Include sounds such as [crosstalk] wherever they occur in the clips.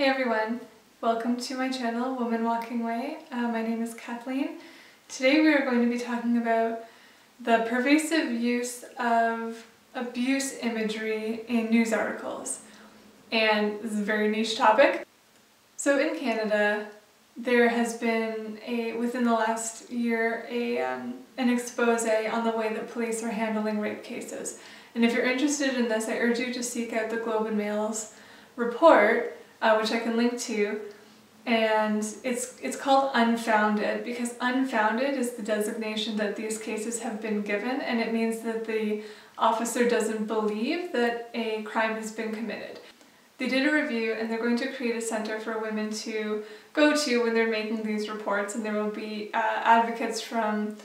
Hey everyone, welcome to my channel, Woman Walking Away. Uh, my name is Kathleen. Today we are going to be talking about the pervasive use of abuse imagery in news articles. And this is a very niche topic. So in Canada, there has been a, within the last year, a, um, an expose on the way that police are handling rape cases. And if you're interested in this, I urge you to seek out the Globe and Mail's report uh, which I can link to. And it's, it's called unfounded because unfounded is the designation that these cases have been given and it means that the officer doesn't believe that a crime has been committed. They did a review and they're going to create a center for women to go to when they're making these reports and there will be uh, advocates from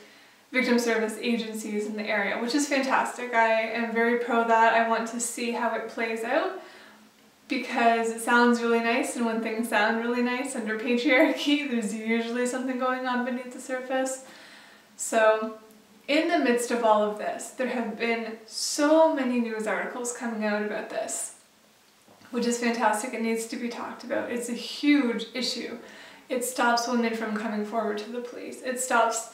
victim service agencies in the area, which is fantastic. I am very pro that. I want to see how it plays out because it sounds really nice and when things sound really nice under patriarchy [laughs] there's usually something going on beneath the surface. So in the midst of all of this there have been so many news articles coming out about this which is fantastic it needs to be talked about. It's a huge issue. It stops women from coming forward to the police. It stops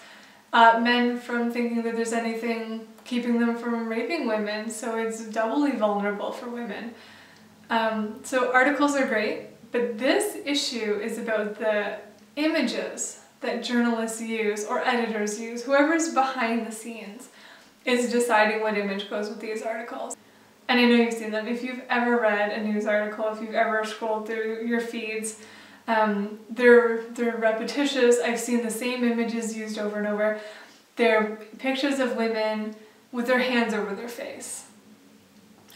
uh, men from thinking that there's anything keeping them from raping women so it's doubly vulnerable for women. Um, so articles are great, but this issue is about the images that journalists use or editors use, whoever's behind the scenes is deciding what image goes with these articles. And I know you've seen them. If you've ever read a news article, if you've ever scrolled through your feeds, um, they're, they're repetitious. I've seen the same images used over and over. They're pictures of women with their hands over their face.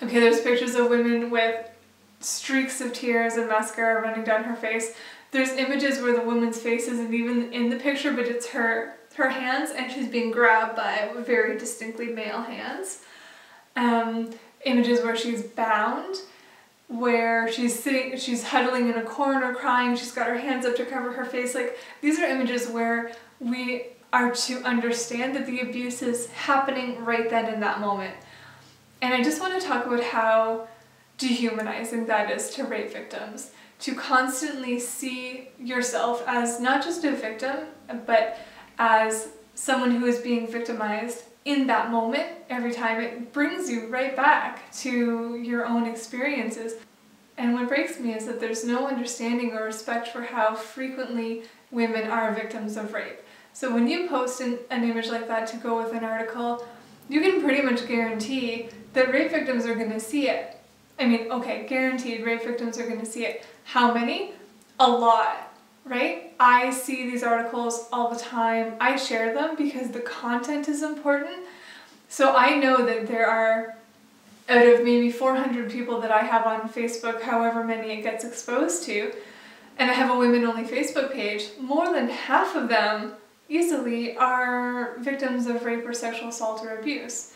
Okay, there's pictures of women with streaks of tears and mascara running down her face. There's images where the woman's face isn't even in the picture, but it's her her hands and she's being grabbed by very distinctly male hands. Um, images where she's bound, where she's sitting, she's huddling in a corner crying, she's got her hands up to cover her face. Like, these are images where we are to understand that the abuse is happening right then in that moment. And I just want to talk about how dehumanizing that is to rape victims. To constantly see yourself as not just a victim, but as someone who is being victimized in that moment every time it brings you right back to your own experiences. And what breaks me is that there's no understanding or respect for how frequently women are victims of rape. So when you post an, an image like that to go with an article, you can pretty much guarantee that rape victims are going to see it I mean, okay, guaranteed rape victims are going to see it. How many? A lot, right? I see these articles all the time. I share them because the content is important. So I know that there are, out of maybe 400 people that I have on Facebook, however many it gets exposed to, and I have a women only Facebook page, more than half of them easily are victims of rape or sexual assault or abuse.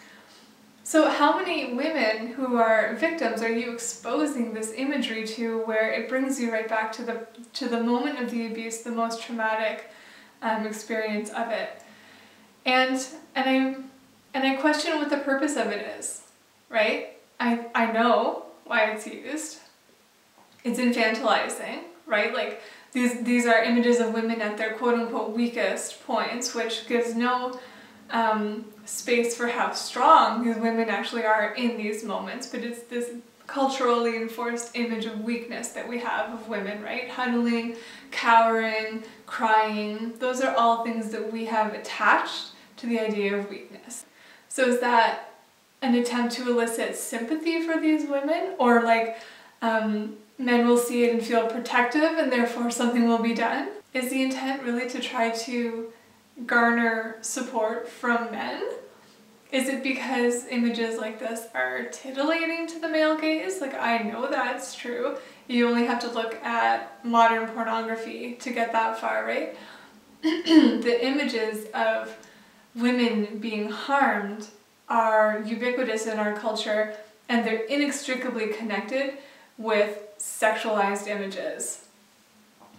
So how many women who are victims are you exposing this imagery to where it brings you right back to the to the moment of the abuse, the most traumatic um, experience of it? And and I and I question what the purpose of it is, right? I I know why it's used. It's infantilizing, right? Like these these are images of women at their quote unquote weakest points, which gives no um, space for how strong these women actually are in these moments, but it's this culturally enforced image of weakness that we have of women, right? Huddling, cowering, crying, those are all things that we have attached to the idea of weakness. So is that an attempt to elicit sympathy for these women or like um, men will see it and feel protective and therefore something will be done? Is the intent really to try to garner support from men? Is it because images like this are titillating to the male gaze? Like, I know that's true. You only have to look at modern pornography to get that far, right? [clears throat] the images of women being harmed are ubiquitous in our culture and they're inextricably connected with sexualized images.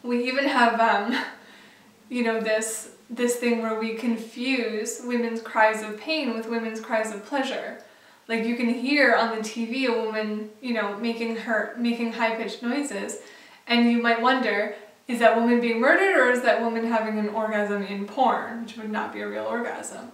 We even have, um, [laughs] you know, this this thing where we confuse women's cries of pain with women's cries of pleasure. Like you can hear on the TV a woman, you know, making her making high-pitched noises And you might wonder, is that woman being murdered or is that woman having an orgasm in porn, which would not be a real orgasm?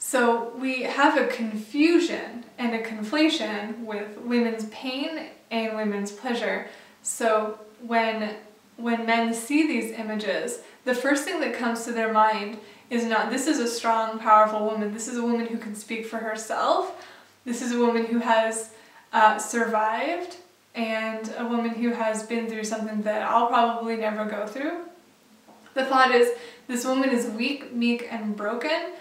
So we have a confusion and a conflation with women's pain and women's pleasure. So when when men see these images, the first thing that comes to their mind is not this is a strong, powerful woman. This is a woman who can speak for herself. This is a woman who has uh, survived and a woman who has been through something that I'll probably never go through. The thought is this woman is weak, meek, and broken,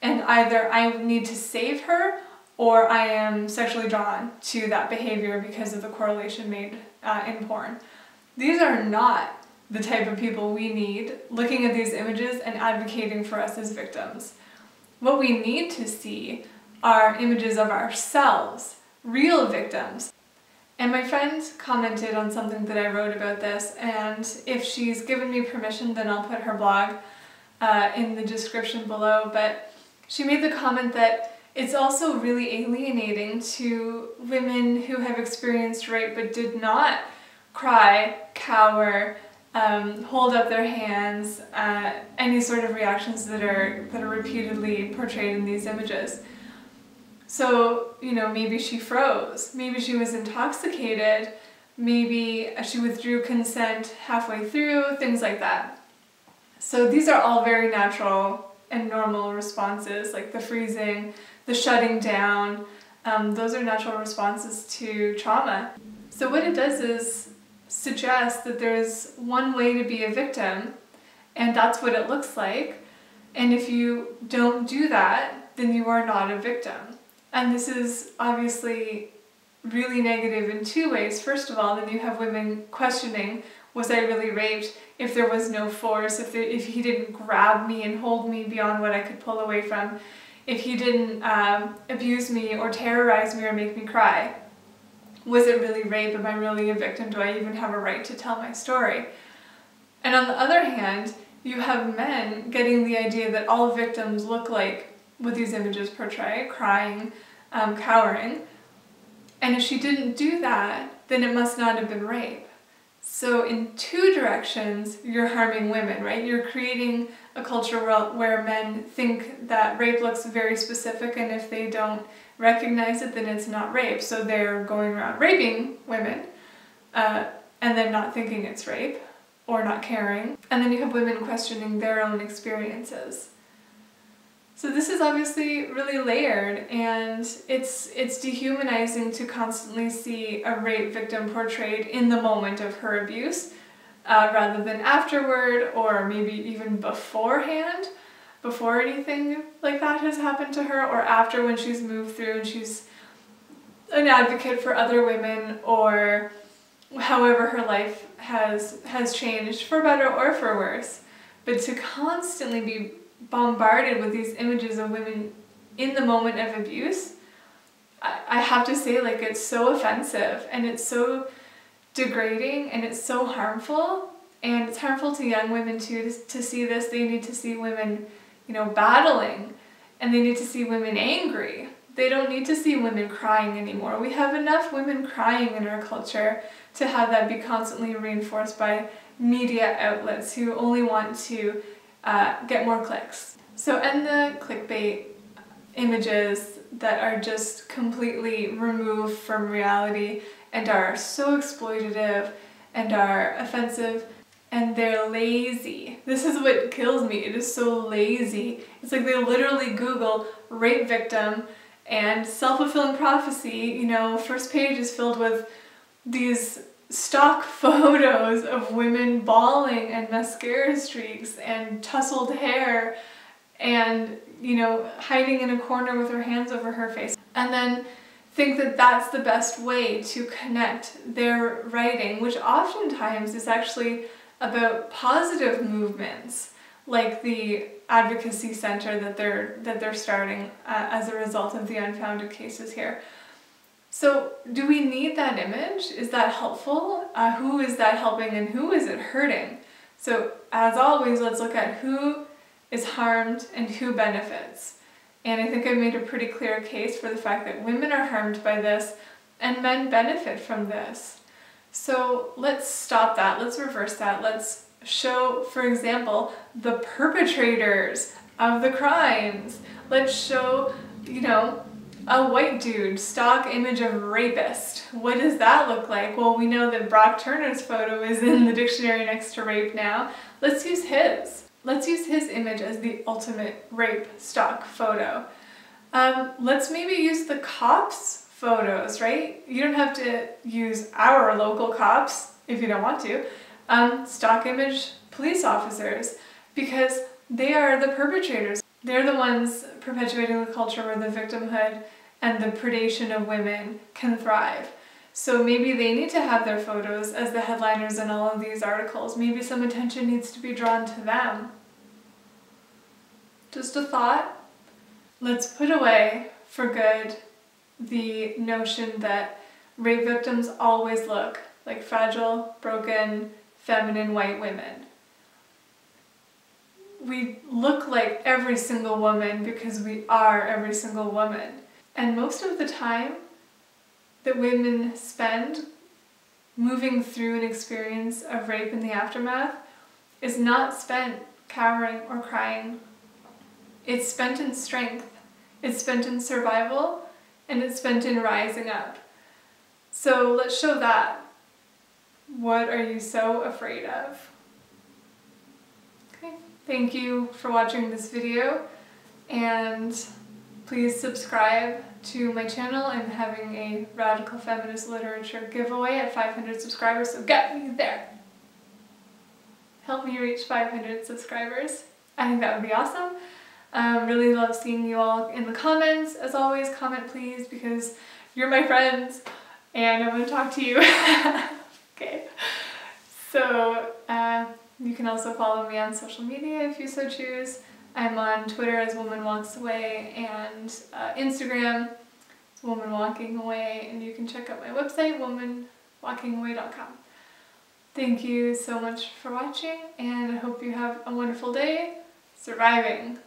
and either I need to save her or I am sexually drawn to that behavior because of the correlation made uh, in porn. These are not the type of people we need looking at these images and advocating for us as victims. What we need to see are images of ourselves, real victims. And my friend commented on something that I wrote about this, and if she's given me permission, then I'll put her blog uh, in the description below. But she made the comment that it's also really alienating to women who have experienced rape but did not cry, cower, um, hold up their hands, uh, any sort of reactions that are that are repeatedly portrayed in these images. So, you know, maybe she froze, maybe she was intoxicated, maybe she withdrew consent halfway through, things like that. So these are all very natural and normal responses, like the freezing, the shutting down. Um, those are natural responses to trauma. So what it does is suggest that there's one way to be a victim, and that's what it looks like. And if you don't do that, then you are not a victim. And this is obviously really negative in two ways. First of all, then you have women questioning, was I really raped? If there was no force, if, there, if he didn't grab me and hold me beyond what I could pull away from, if he didn't um, abuse me or terrorize me or make me cry, was it really rape? Am I really a victim? Do I even have a right to tell my story? And on the other hand, you have men getting the idea that all victims look like what these images portray, crying, um, cowering. And if she didn't do that, then it must not have been rape. So in two directions, you're harming women, right? You're creating a culture where, where men think that rape looks very specific and if they don't recognize it, then it's not rape. So they're going around raping women uh, and then not thinking it's rape or not caring. And then you have women questioning their own experiences. So this is obviously really layered and it's it's dehumanizing to constantly see a rape victim portrayed in the moment of her abuse uh, rather than afterward or maybe even beforehand before anything like that has happened to her or after when she's moved through and she's an advocate for other women or however her life has has changed for better or for worse but to constantly be bombarded with these images of women in the moment of abuse, I, I have to say, like, it's so offensive and it's so degrading and it's so harmful. And it's harmful to young women too to, to see this. They need to see women, you know, battling and they need to see women angry. They don't need to see women crying anymore. We have enough women crying in our culture to have that be constantly reinforced by media outlets who only want to uh, get more clicks. So and the clickbait images that are just completely removed from reality and are so exploitative and are offensive and they're lazy. This is what kills me. It is so lazy. It's like they literally Google rape victim and self-fulfilling prophecy, you know, first page is filled with these stock [laughs] photos of women bawling and mascara streaks and tousled hair and you know hiding in a corner with her hands over her face and then think that that's the best way to connect their writing which oftentimes is actually about positive movements like the advocacy center that they're that they're starting uh, as a result of the unfounded cases here so, do we need that image? Is that helpful? Uh, who is that helping and who is it hurting? So, as always, let's look at who is harmed and who benefits. And I think I've made a pretty clear case for the fact that women are harmed by this and men benefit from this. So let's stop that, let's reverse that, let's show, for example, the perpetrators of the crimes. Let's show, you know, a white dude, stock image of rapist. What does that look like? Well, we know that Brock Turner's photo is in the dictionary next to rape now. Let's use his. Let's use his image as the ultimate rape stock photo. Um, let's maybe use the cops photos, right? You don't have to use our local cops if you don't want to. Um, stock image police officers because they are the perpetrators. They're the ones perpetuating the culture where the victimhood and the predation of women can thrive. So maybe they need to have their photos as the headliners in all of these articles. Maybe some attention needs to be drawn to them. Just a thought. Let's put away for good the notion that rape victims always look like fragile, broken, feminine white women. We look like every single woman because we are every single woman. And most of the time that women spend moving through an experience of rape in the aftermath is not spent cowering or crying. It's spent in strength, it's spent in survival, and it's spent in rising up. So let's show that. What are you so afraid of? Okay, thank you for watching this video and please subscribe to my channel. I'm having a Radical Feminist Literature giveaway at 500 subscribers, so get me there! Help me reach 500 subscribers. I think that would be awesome. Um, really love seeing you all in the comments. As always, comment please because you're my friends and I want to talk to you. [laughs] okay. So uh, you can also follow me on social media if you so choose. I'm on Twitter as Woman Walks Away and uh, Instagram as Woman Walking Away and you can check out my website womanwalkingaway.com. Thank you so much for watching and I hope you have a wonderful day surviving.